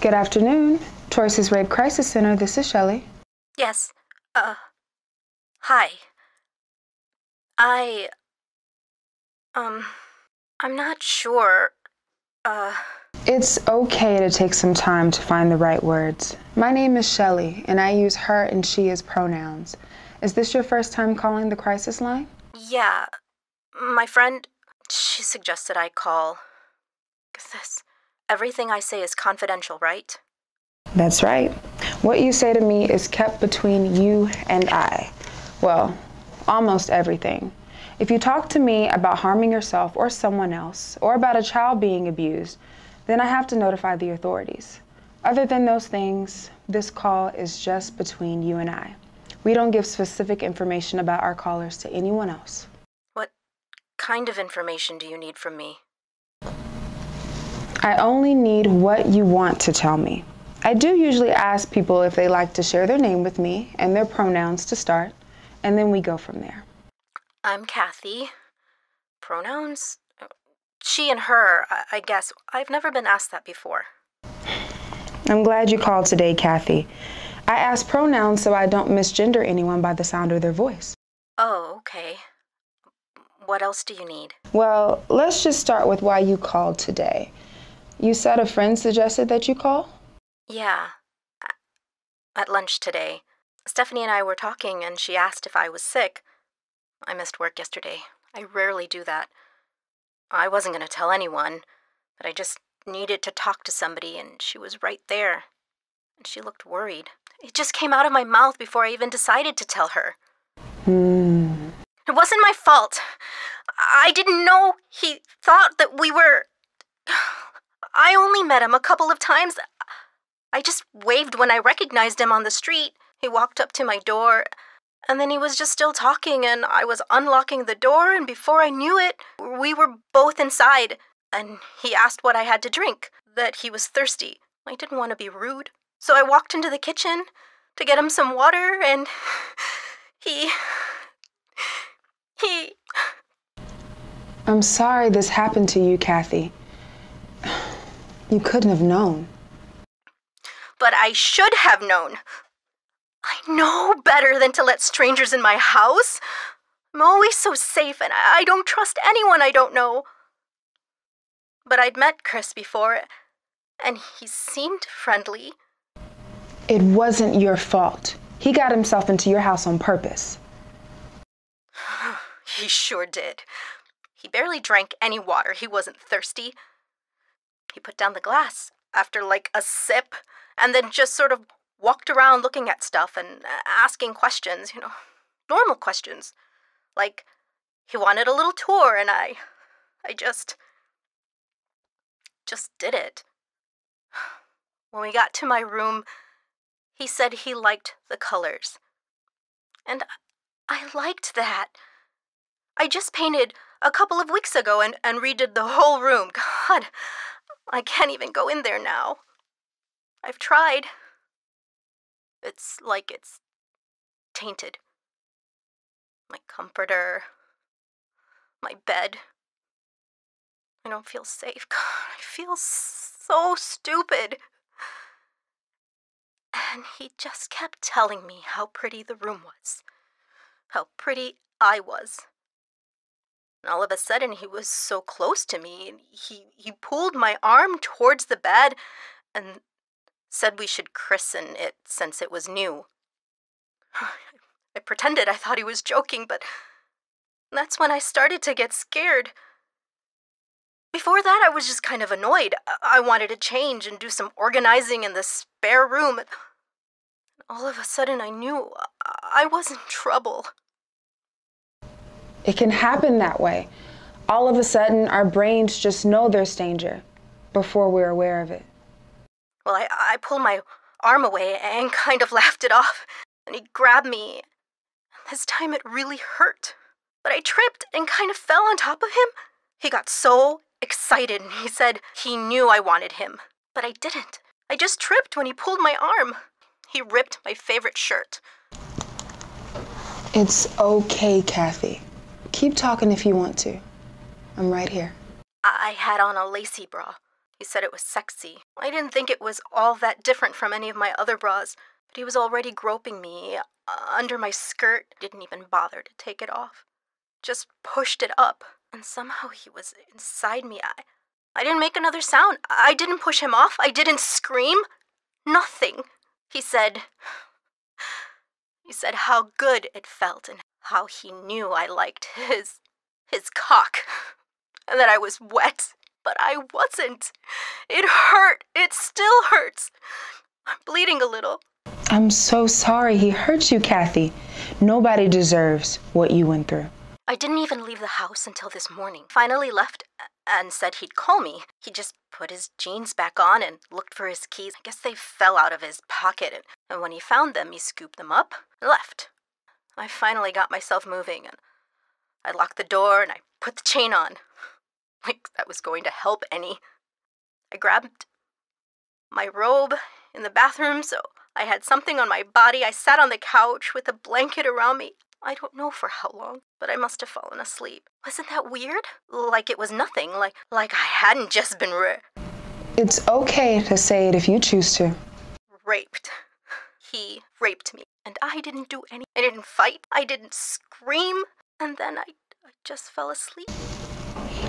Good afternoon. Choices Rape Crisis Center. This is Shelley. Yes. Uh. Hi. I. Um. I'm not sure. Uh. It's okay to take some time to find the right words. My name is Shelley, and I use her and she as pronouns. Is this your first time calling the crisis line? Yeah. My friend. She suggested I call. This. Everything I say is confidential, right? That's right. What you say to me is kept between you and I. Well, almost everything. If you talk to me about harming yourself or someone else, or about a child being abused, then I have to notify the authorities. Other than those things, this call is just between you and I. We don't give specific information about our callers to anyone else. What kind of information do you need from me? I only need what you want to tell me. I do usually ask people if they like to share their name with me and their pronouns to start, and then we go from there. I'm Kathy. Pronouns? She and her, I, guess. I've never been asked that before. I'm glad you called today, Kathy. I ask pronouns so I don't misgender anyone by the sound of their voice. Oh, okay. What else do you need? Well, let's just start with why you called today. You said a friend suggested that you call? Yeah. At lunch today. Stephanie and I were talking, and she asked if I was sick. I missed work yesterday. I rarely do that. I wasn't going to tell anyone, but I just needed to talk to somebody, and she was right there. And she looked worried. It just came out of my mouth before I even decided to tell her. Hmm. It wasn't my fault. I didn't know he thought that we were. I only met him a couple of times. I just waved when I recognized him on the street. He walked up to my door, and then he was just still talking, and I was unlocking the door, and before I knew it, we were both inside. And he asked what I had to drink, that he was thirsty. I didn't want to be rude, so I walked into the kitchen to get him some water, and he. he. I'm sorry this happened to you, Kathy. You couldn't have known. But I should have known. I know better than to let strangers in my house. I'm always so safe, and I don't trust anyone I don't know. But I'd met Chris before, and he seemed friendly. It wasn't your fault. He got himself into your house on purpose. he sure did. He barely drank any water. He wasn't thirsty. He put down the glass after like a sip and then just sort of walked around looking at stuff and uh, asking questions, you know, normal questions. Like he wanted a little tour and I I just just did it. When we got to my room, he said he liked the colors. And I liked that. I just painted a couple of weeks ago and, and redid the whole room. God, I can't even go in there now. I've tried. It's like it's tainted. My comforter, my bed. I don't feel safe. God, I feel so stupid. And he just kept telling me how pretty the room was, how pretty I was. And all of a sudden, he was so close to me. He, he pulled my arm towards the bed and said we should christen it since it was new. I pretended I thought he was joking, but that's when I started to get scared. Before that, I was just kind of annoyed. I wanted to change and do some organizing in the spare room. All of a sudden, I knew I was in trouble. It can happen that way. All of a sudden, our brains just know there's danger before we're aware of it. Well, I, I pulled my arm away and kind of laughed it off, and he grabbed me. This time it really hurt. But I tripped and kind of fell on top of him. He got so excited and he said he knew I wanted him. But I didn't. I just tripped when he pulled my arm. He ripped my favorite shirt. It's okay, Kathy. Keep talking if you want to. I'm right here. I had on a lacy bra. He said it was sexy. I didn't think it was all that different from any of my other bras, but he was already groping me uh, under my skirt. Didn't even bother to take it off. Just pushed it up, and somehow he was inside me. I, I didn't make another sound. I didn't push him off. I didn't scream. Nothing. He said. He said how good it felt and how he knew I liked his. his cock. And that I was wet. But I wasn't. It hurt. It still hurts. I'm bleeding a little. I'm so sorry he hurt you, Kathy. Nobody deserves what you went through. I didn't even leave the house until this morning. Finally left and said he'd call me. He just put his jeans back on and looked for his keys. I guess they fell out of his pocket, and when he found them, he scooped them up and left. I finally got myself moving, and I locked the door and I put the chain on. Like that was going to help any. I grabbed my robe in the bathroom so I had something on my body. I sat on the couch with a blanket around me. I don't know for how long, but I must have fallen asleep. Wasn't that weird? Like it was nothing, like like I hadn't just been ra- It's okay to say it if you choose to. raped. He raped me, and I didn't do any. I didn't fight. I didn't scream, and then I I just fell asleep.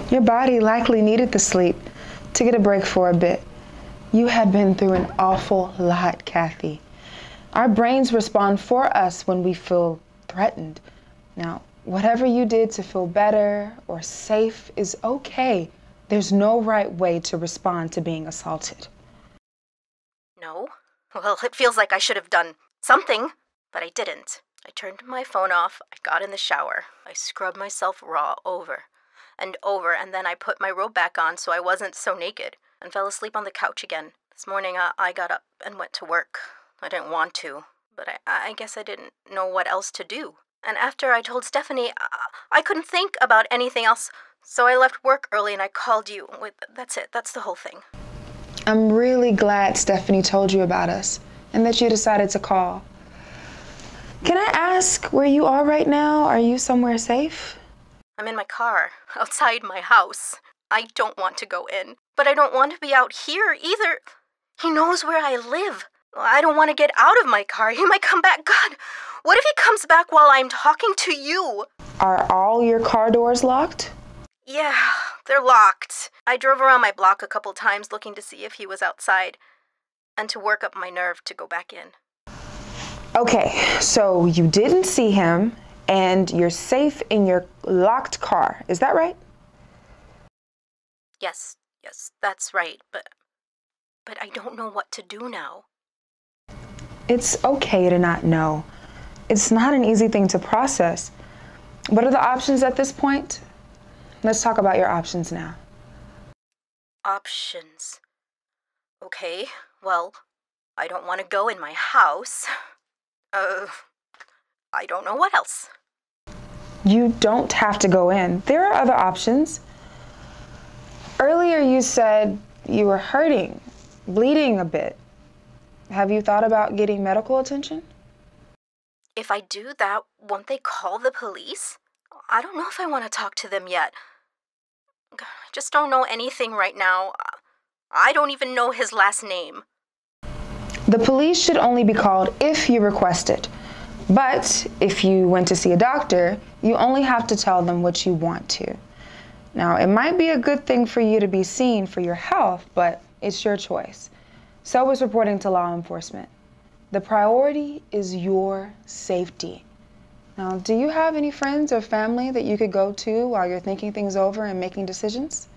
Your body likely needed the sleep to get a break for a bit. You had been through an awful lot, Kathy. Our brains respond for us when we feel threatened. Now, whatever you did to feel better or safe is okay. There's no right way to respond to being assaulted. No. Well, it feels like I should have done something, but I didn't. I turned my phone off, I got in the shower, I scrubbed myself raw over and over, and then I put my robe back on so I wasn't so naked, and fell asleep on the couch again. This morning I, I got up and went to work. I didn't want to, but I, I guess I didn't know what else to do. And after I told Stephanie, I, I couldn't think about anything else, so I left work early and I called you. With, that's it, that's the whole thing. I'm really glad Stephanie told you about us and that you decided to call. Can I ask where you are right now? Are you somewhere safe? I'm in my car, outside my house. I don't want to go in, but I don't want to be out here either. He knows where I live. I don't want to get out of my car. He might come back. God, what if he comes back while I'm talking to you? Are all your car doors locked? Yeah, they're locked. I drove around my block a couple times looking to see if he was outside and to work up my nerve to go back in. Okay, so you didn't see him and you're safe in your locked car. Is that right? Yes, yes, that's right, but but I don't know what to do now. It's okay to not know. It's not an easy thing to process. What are the options at this point? Let's talk about your options now. Options. Okay, well, I don't want to go in my house. Uh, I don't know what else. You don't have to go in. There are other options. Earlier, you said you were hurting, bleeding a bit. Have you thought about getting medical attention? If I do that, won't they call the police? I don't know if I want to talk to them yet. God, I just don't know anything right now. I don't even know his last name. The police should only be called if you request it. But if you went to see a doctor, you only have to tell them what you want to. Now, it might be a good thing for you to be seen for your health, but it's your choice. So is reporting to law enforcement. The priority is your safety. Now, do you have any friends or family that you could go to while you're thinking things over and making decisions?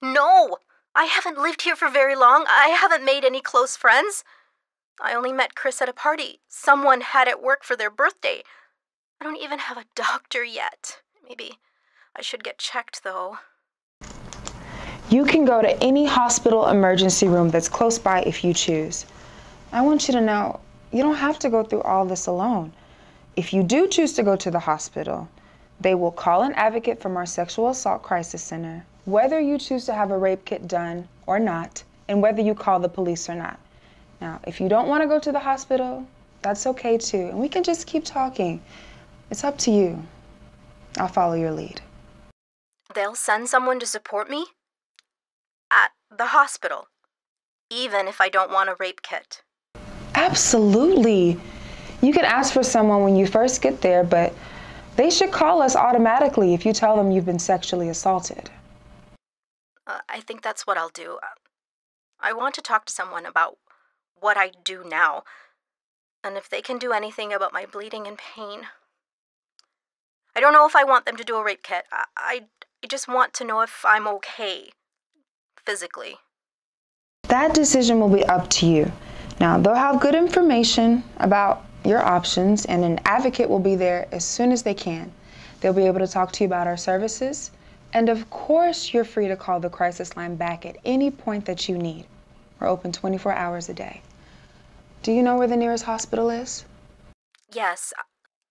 No! I haven't lived here for very long. I haven't made any close friends. I only met Chris at a party someone had at work for their birthday. I don't even have a doctor yet. Maybe I should get checked, though. You can go to any hospital emergency room that's close by if you choose. I want you to know you don't have to go through all this alone. If you do choose to go to the hospital, they will call an advocate from our Sexual Assault Crisis Center, whether you choose to have a rape kit done or not, and whether you call the police or not. Now, if you don't want to go to the hospital, that's okay too, and we can just keep talking. It's up to you. I'll follow your lead. They'll send someone to support me? at the hospital, even if I don't want a rape kit. Absolutely. You can ask for someone when you first get there, but they should call us automatically if you tell them you've been sexually assaulted. Uh, I think that's what I'll do. I want to talk to someone about what I do now, and if they can do anything about my bleeding and pain. I don't know if I want them to do a rape kit. I, I, I just want to know if I'm okay physically. That decision will be up to you. Now, they'll have good information about your options, and an advocate will be there as soon as they can. They'll be able to talk to you about our services, and of course, you're free to call the crisis line back at any point that you need. We're open 24 hours a day. Do you know where the nearest hospital is? Yes,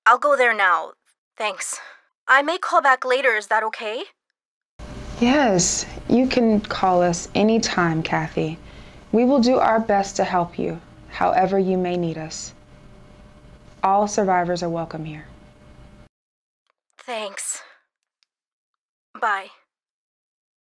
I'll go there now. Thanks. I may call back later, is that okay? Yes, you can call us anytime, Kathy. We will do our best to help you, however you may need us. All survivors are welcome here. Thanks. Bye.